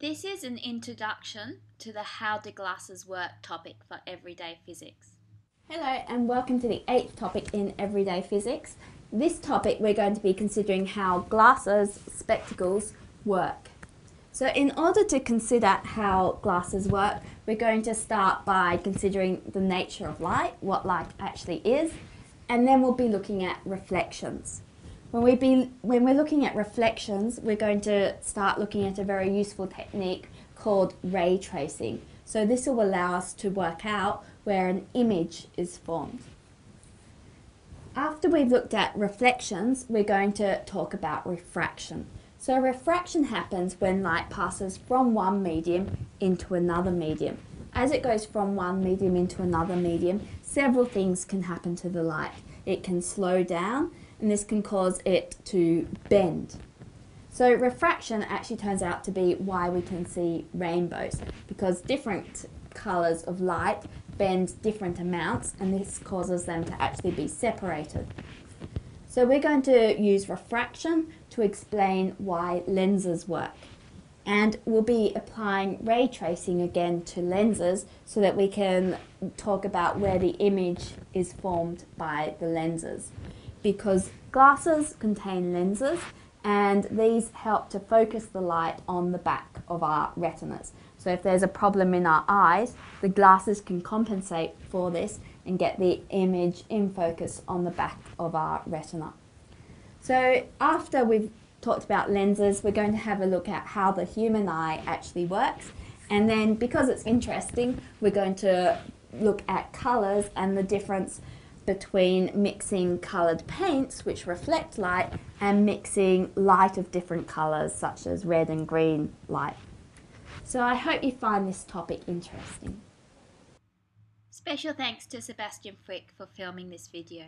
This is an introduction to the How do glasses work topic for everyday physics. Hello and welcome to the eighth topic in everyday physics. This topic we're going to be considering how glasses, spectacles, work. So in order to consider how glasses work, we're going to start by considering the nature of light, what light actually is, and then we'll be looking at reflections. When, we be, when we're looking at reflections, we're going to start looking at a very useful technique called ray tracing. So this will allow us to work out where an image is formed. After we've looked at reflections, we're going to talk about refraction. So refraction happens when light passes from one medium into another medium. As it goes from one medium into another medium, several things can happen to the light. It can slow down, and this can cause it to bend. So refraction actually turns out to be why we can see rainbows, because different colours of light bend different amounts, and this causes them to actually be separated. So we're going to use refraction to explain why lenses work. And we'll be applying ray tracing again to lenses so that we can talk about where the image is formed by the lenses. Because glasses contain lenses and these help to focus the light on the back of our retinas. So if there's a problem in our eyes, the glasses can compensate for this and get the image in focus on the back of our retina. So after we've talked about lenses, we're going to have a look at how the human eye actually works. And then because it's interesting, we're going to look at colours and the difference between mixing coloured paints, which reflect light, and mixing light of different colours, such as red and green light. So I hope you find this topic interesting. Special thanks to Sebastian Frick for filming this video.